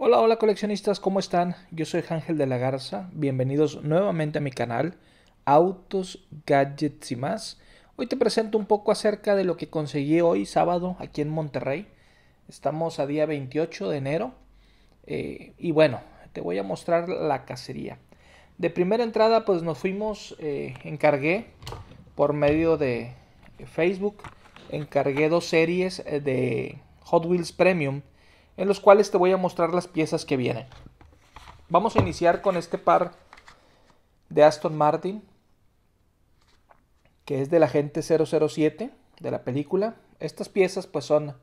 Hola, hola coleccionistas, ¿cómo están? Yo soy Ángel de la Garza, bienvenidos nuevamente a mi canal Autos, Gadgets y más. Hoy te presento un poco acerca de lo que conseguí hoy sábado aquí en Monterrey. Estamos a día 28 de enero eh, y bueno, te voy a mostrar la cacería. De primera entrada pues nos fuimos, eh, encargué por medio de Facebook, encargué dos series eh, de Hot Wheels Premium en los cuales te voy a mostrar las piezas que vienen. Vamos a iniciar con este par de Aston Martin, que es del agente 007 de la película. Estas piezas pues son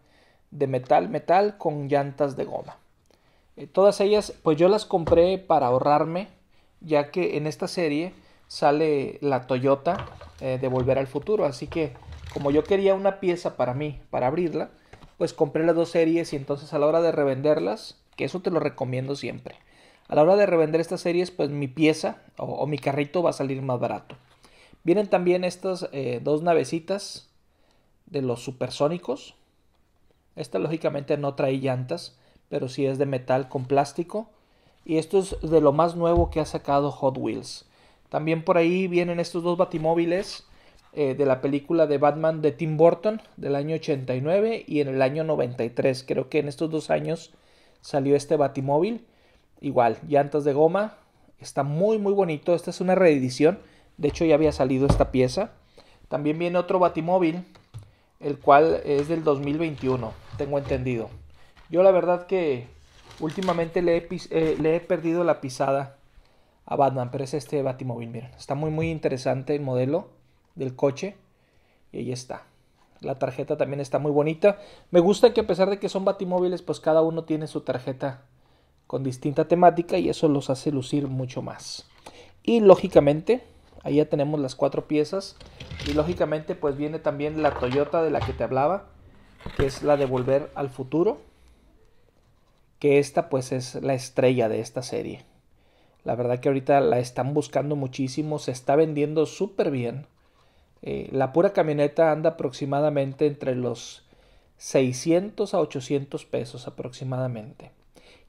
de metal, metal con llantas de goma. Eh, todas ellas pues yo las compré para ahorrarme, ya que en esta serie sale la Toyota eh, de Volver al Futuro, así que como yo quería una pieza para mí, para abrirla, pues compré las dos series y entonces a la hora de revenderlas, que eso te lo recomiendo siempre, a la hora de revender estas series, pues mi pieza o, mi carrito va a salir más barato. Vienen también estas eh, dos navecitas de los supersónicos. Esta lógicamente no trae llantas, pero sí es de metal con plástico. Y esto es de lo más nuevo que ha sacado Hot Wheels. También por ahí vienen estos dos batimóviles eh, de la película de Batman de Tim Burton del año 89 y en el año 93. Creo que en estos dos años salió este batimóvil. Igual, llantas de goma. Está muy muy bonito. Esta es una reedición. De hecho ya había salido esta pieza. También viene otro batimóvil. El cual es del 2021. Tengo entendido. Yo la verdad que últimamente le he, eh, le he perdido la pisada a Batman. Pero es este batimóvil. Miren. Está muy muy interesante el modelo del coche. Y ahí está. La tarjeta también está muy bonita. Me gusta que a pesar de que son batimóviles, pues cada uno tiene su tarjeta con distinta temática y eso los hace lucir mucho más. Y lógicamente, ahí ya tenemos las cuatro piezas. Y lógicamente, pues viene también la Toyota de la que te hablaba, que es la de Volver al Futuro. Que esta pues es la estrella de esta serie. La verdad que ahorita la están buscando muchísimo, se está vendiendo súper bien. Eh, la pura camioneta anda aproximadamente entre los 600 a 800 pesos aproximadamente.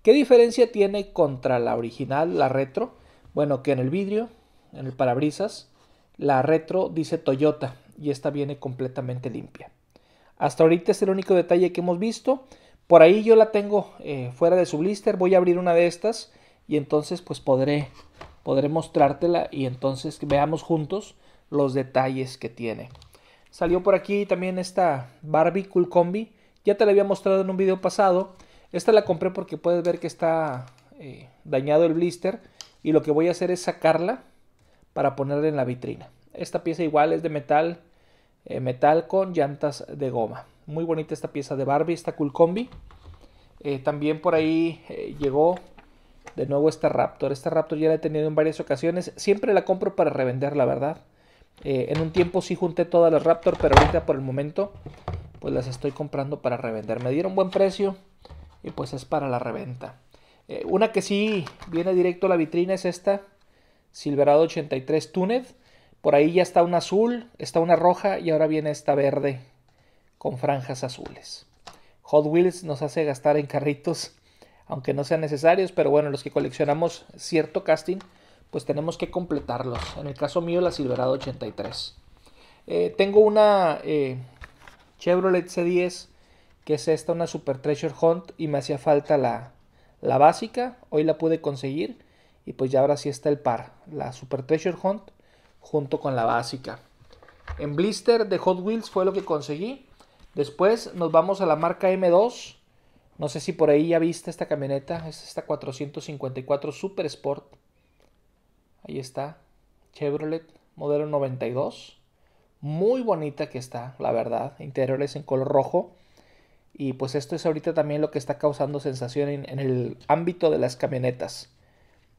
¿Qué diferencia tiene contra la original, la retro? Bueno, que en el vidrio, en el parabrisas, la retro dice Toyota y esta viene completamente limpia. Hasta ahorita es el único detalle que hemos visto. Por ahí yo la tengo eh, fuera de su blister. Voy a abrir una de estas y entonces pues podré, podré mostrártela y entonces veamos juntos los detalles que tiene. Salió por aquí también esta Barbie Cool Combi. Ya te la había mostrado en un video pasado. Esta la compré porque puedes ver que está eh, dañado el blister. Y lo que voy a hacer es sacarla para ponerla en la vitrina. Esta pieza igual es de metal. Eh, metal con llantas de goma. Muy bonita esta pieza de Barbie, esta Cool Combi. Eh, también por ahí llegó de nuevo esta Raptor. Esta Raptor ya la he tenido en varias ocasiones. Siempre la compro para revender, la verdad. Eh, en un tiempo sí junté todas las Raptor, pero ahorita por el momento pues las estoy comprando para revender. Me dieron buen precio y pues es para la reventa. Eh, una que sí viene directo a la vitrina es esta Silverado 83 Tuned. Por ahí ya está una azul, está una roja y ahora viene esta verde con franjas azules. Hot Wheels nos hace gastar en carritos, aunque no sean necesarios, pero bueno, los que coleccionamos cierto casting, pues tenemos que completarlos. En el caso mío, la Silverado 83. Eh, tengo una eh, Chevrolet C10, que es esta, una Super Treasure Hunt, y me hacía falta la, la básica. Hoy la pude conseguir, y pues ya ahora sí está el par, la Super Treasure Hunt, junto con la básica. En blister de Hot Wheels fue lo que conseguí. Después nos vamos a la marca M2. No sé si por ahí ya viste esta camioneta. Es esta 454 Super Sport. Ahí está. Chevrolet modelo 92. Muy bonita que está, la verdad. Interiores en color rojo. Y pues esto es ahorita también lo que está causando sensación en, el ámbito de las camionetas.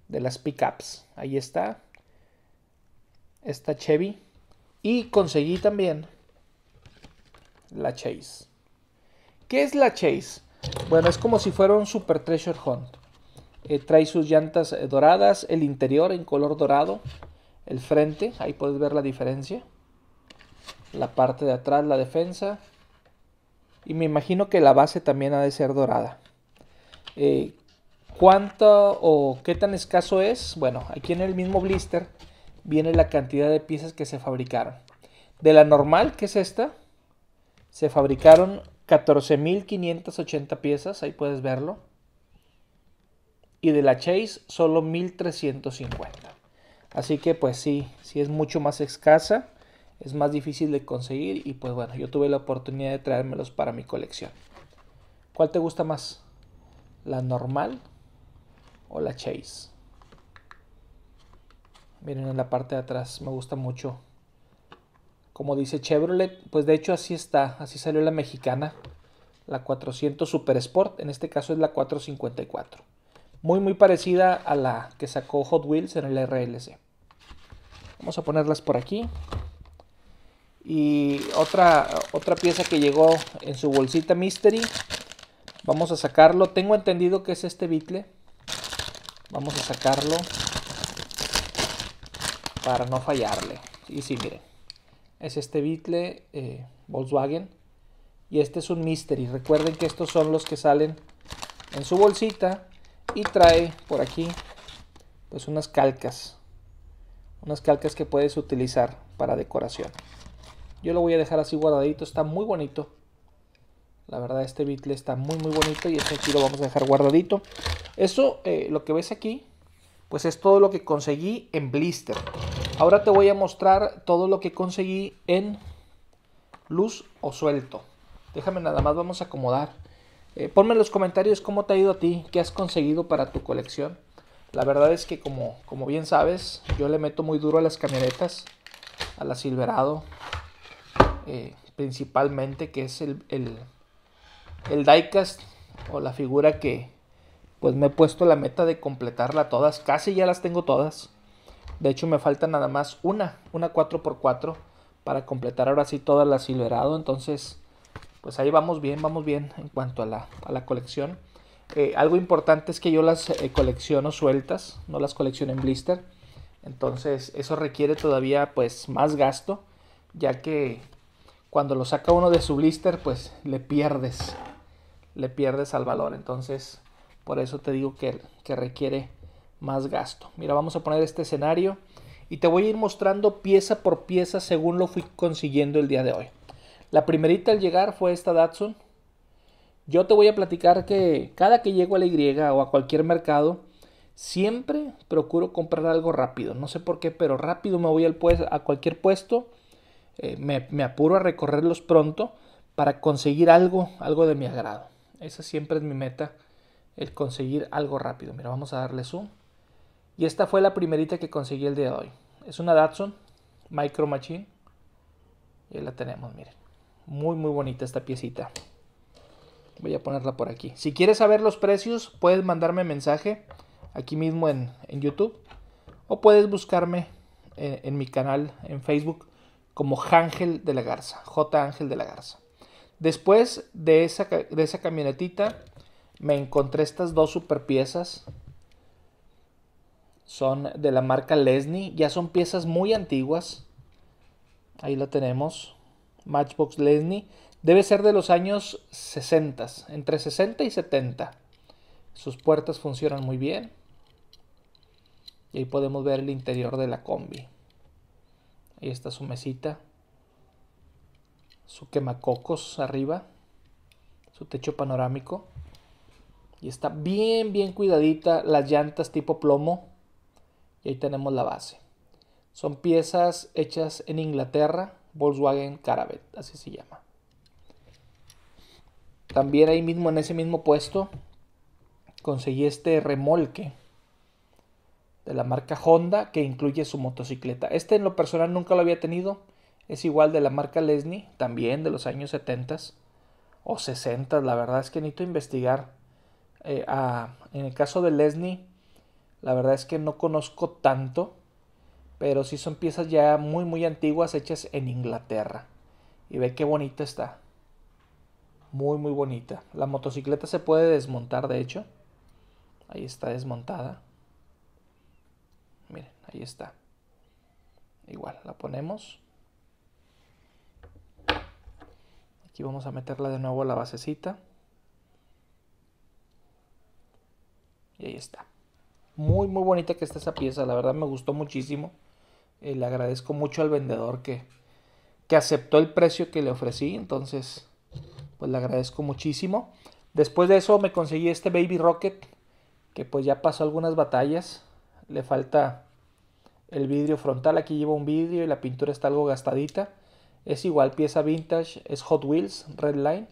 De las pickups. Ahí está. Esta Chevy. Y conseguí también la Chase. ¿Qué es la Chase? Bueno, es como si fuera un Super Treasure Hunt. Eh, trae sus llantas eh, doradas, el interior en color dorado, el frente, ahí puedes ver la diferencia. La parte de atrás, la defensa. Y me imagino que la base también ha de ser dorada. Eh, ¿Cuánto o qué tan escaso es? Bueno, aquí en el mismo blister viene la cantidad de piezas que se fabricaron. De la normal, que es esta, se fabricaron 14.580 piezas, ahí puedes verlo. Y de la Chase solo 1.350. Así que pues sí, sí es mucho más escasa, es más difícil de conseguir y pues bueno, yo tuve la oportunidad de traérmelos para mi colección. ¿Cuál te gusta más? ¿La normal o la Chase? Miren en la parte de atrás, me gusta mucho. Como dice Chevrolet, pues de hecho así está, así salió la mexicana, la 400 Super Sport, en este caso es la 454. Muy muy parecida a la que sacó Hot Wheels en el RLC. Vamos a ponerlas por aquí. Y otra, otra pieza que llegó en su bolsita Mystery. Vamos a sacarlo. Tengo entendido que es este bitle. Vamos a sacarlo para no fallarle. Y sí, miren. Es este Beetle eh, Volkswagen. Y este es un Mystery. Recuerden que estos son los que salen en su bolsita. Y trae por aquí pues unas calcas. Unas calcas que puedes utilizar para decoración. Yo lo voy a dejar así guardadito. Está muy bonito. La verdad este Beetle está muy muy bonito. Y este aquí lo vamos a dejar guardadito. Eso, eh, lo que ves aquí pues es todo lo que conseguí en blister. Ahora te voy a mostrar todo lo que conseguí en luz o suelto. Déjame nada más, vamos a acomodar. Eh, ponme en los comentarios cómo te ha ido a ti, qué has conseguido para tu colección. La verdad es que como, como bien sabes, yo le meto muy duro a las camionetas, a la Silverado, eh, principalmente, que es el, el, el diecast o la figura que, pues me he puesto la meta de completarla todas. Casi ya las tengo todas. De hecho me falta nada más una, una 4x4 para completar ahora sí toda la Silverado. Entonces, pues ahí vamos bien, vamos bien en cuanto a la, a la colección. Eh, algo importante es que yo las eh, colecciono sueltas, no las colecciono en blister. Entonces eso requiere todavía pues más gasto, ya que cuando lo saca uno de su blister pues le pierdes, le pierdes al valor. Entonces por eso te digo que, requiere más gasto. Mira, vamos a poner este escenario y te voy a ir mostrando pieza por pieza según lo fui consiguiendo el día de hoy. La primerita al llegar fue esta Datsun. Yo te voy a platicar que cada que llego a la Y o a cualquier mercado, siempre procuro comprar algo rápido. No sé por qué, pero rápido me voy al a cualquier puesto. Eh, me, apuro a recorrerlos pronto para conseguir algo, algo de mi agrado. Esa siempre es mi meta el conseguir algo rápido. Mira, vamos a darle zoom. Y esta fue la primerita que conseguí el día de hoy. Es una Datsun Micro Machine. Y ahí la tenemos, miren. Muy, muy bonita esta piecita. Voy a ponerla por aquí. Si quieres saber los precios, puedes mandarme mensaje aquí mismo en, YouTube. O puedes buscarme en, en, mi canal en Facebook como Ángel de la Garza. J. Ángel de la Garza. Después de esa, de esa camionetita me encontré estas dos super piezas. Son de la marca Lesney. Ya son piezas muy antiguas. Ahí la tenemos. Matchbox Lesney. Debe ser de los años 60. Entre 60 y 70. Sus puertas funcionan muy bien. Y ahí podemos ver el interior de la combi. Ahí está su mesita. Su quemacocos arriba. Su techo panorámico. Y está bien, bien cuidadita. Las llantas tipo plomo. Y ahí tenemos la base. Son piezas hechas en Inglaterra. Volkswagen Caravet, así se llama. También ahí mismo, en ese mismo puesto, conseguí este remolque de la marca Honda que incluye su motocicleta. Este en lo personal nunca lo había tenido. Es igual de la marca Lesney, también de los años 70 o 60. La verdad es que necesito investigar eh, en el caso de Lesney, la verdad es que no conozco tanto, pero sí son piezas ya muy muy antiguas hechas en Inglaterra. Y ve qué bonita está. Muy muy bonita. La motocicleta se puede desmontar, de hecho. Ahí está desmontada. Miren, ahí está. Igual, la ponemos. Aquí vamos a meterla de nuevo a la basecita. Y ahí está. Muy, muy bonita que está esa pieza. La verdad me gustó muchísimo. Eh, le agradezco mucho al vendedor que, que aceptó el precio que le ofrecí. Entonces, pues le agradezco muchísimo. Después de eso me conseguí este Baby Rocket. Que pues ya pasó algunas batallas. Le falta el vidrio frontal. Aquí lleva un vidrio y la pintura está algo gastadita. Es igual pieza vintage. Es Hot Wheels Red Line.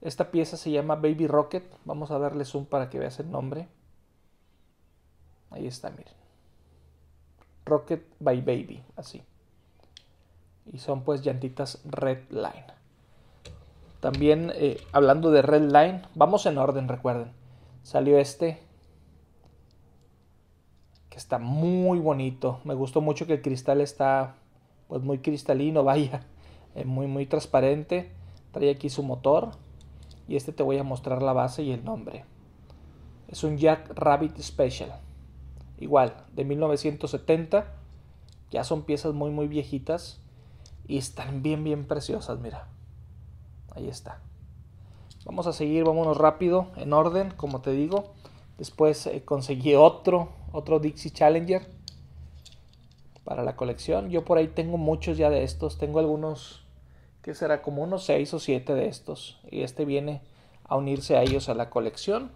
Esta pieza se llama Baby Rocket. Vamos a darle zoom para que veas el nombre. Ahí está, miren. Rocket by Baby, así. Y son pues llantitas Red Line. También eh, hablando de Red Line, vamos en orden, recuerden. Salió este, que está muy bonito. Me gustó mucho que el cristal está pues muy cristalino, vaya, eh, muy muy transparente. Trae aquí su motor y este te voy a mostrar la base y el nombre. Es un Jack Rabbit Special. Igual, de 1970. Ya son piezas muy muy viejitas y están bien bien preciosas, mira. Ahí está. Vamos a seguir, vámonos rápido, en orden, como te digo. Después eh, conseguí otro, otro Dixie Challenger para la colección. Yo por ahí tengo muchos ya de estos. Tengo algunos que será como unos 6 o 7 de estos. Y este viene a unirse a ellos a la colección.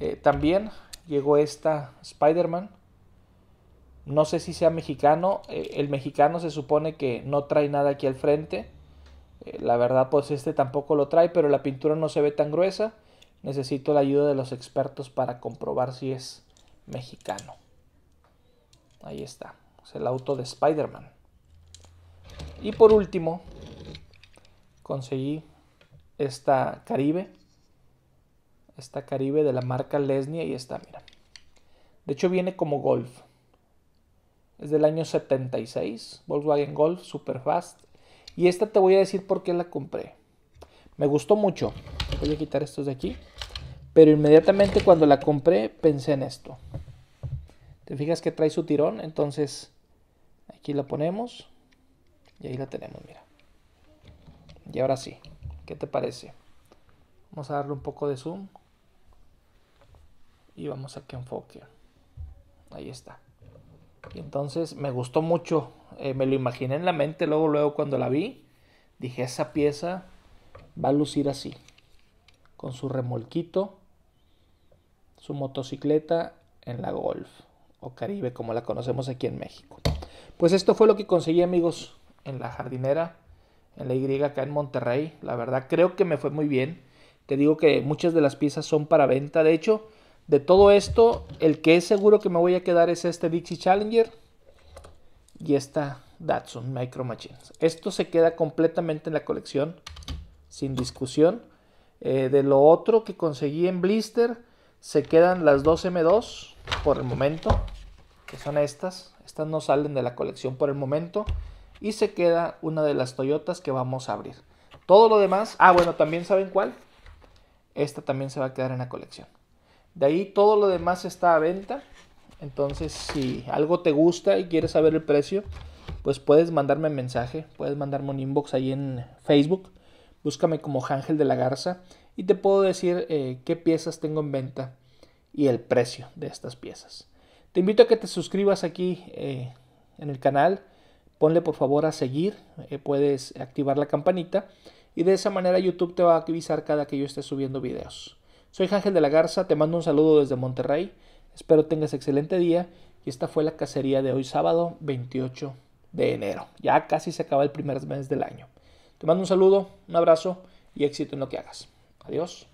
Eh, también llegó esta Spider-Man. No sé si sea mexicano. Eh, el mexicano se supone que no trae nada aquí al frente. Eh, la verdad, pues este tampoco lo trae, pero la pintura no se ve tan gruesa. Necesito la ayuda de los expertos para comprobar si es mexicano. Ahí está. Es el auto de Spider-Man. Y por último, conseguí esta Caribe. Esta Caribe de la marca Lesnie. Ahí está, mira. De hecho viene como Golf. Es del año 76. Volkswagen Golf Super Fast. Y esta te voy a decir por qué la compré. Me gustó mucho. Voy a quitar estos de aquí. Pero inmediatamente cuando la compré pensé en esto. Te fijas que trae su tirón. Entonces aquí la ponemos. Y ahí la tenemos, mira. Y ahora sí, ¿qué te parece? Vamos a darle un poco de zoom. Y vamos a que enfoque. Ahí está. Y entonces me gustó mucho. Eh, me lo imaginé en la mente. Luego, luego cuando la vi, dije, esa pieza va a lucir así. Con su remolquito. Su motocicleta en la Golf. O Caribe, como la conocemos aquí en México. Pues esto fue lo que conseguí, amigos, en la jardinera en la Y acá en Monterrey. La verdad creo que me fue muy bien. Te digo que muchas de las piezas son para venta. De hecho, de todo esto, el que es seguro que me voy a quedar es este Dixie Challenger y esta Datsun Micro Machines. Esto se queda completamente en la colección, sin discusión. Eh, de lo otro que conseguí en Blister, se quedan las dos M2 por el momento, que son estas. Estas no salen de la colección por el momento y se queda una de las Toyotas que vamos a abrir. Todo lo demás, ah bueno, también saben cuál. Esta también se va a quedar en la colección. De ahí todo lo demás está a venta. Entonces, si algo te gusta y quieres saber el precio, pues puedes mandarme un mensaje, puedes mandarme un inbox ahí en Facebook. Búscame como Ángel de la Garza y te puedo decir eh, qué piezas tengo en venta y el precio de estas piezas. Te invito a que te suscribas aquí eh, en el canal ponle por favor a seguir, eh, puedes activar la campanita y de esa manera YouTube te va a avisar cada que yo esté subiendo videos. Soy Ángel de la Garza, te mando un saludo desde Monterrey, espero tengas excelente día y esta fue la cacería de hoy sábado 28 de enero. Ya casi se acaba el primer mes del año. Te mando un saludo, un abrazo y éxito en lo que hagas. Adiós.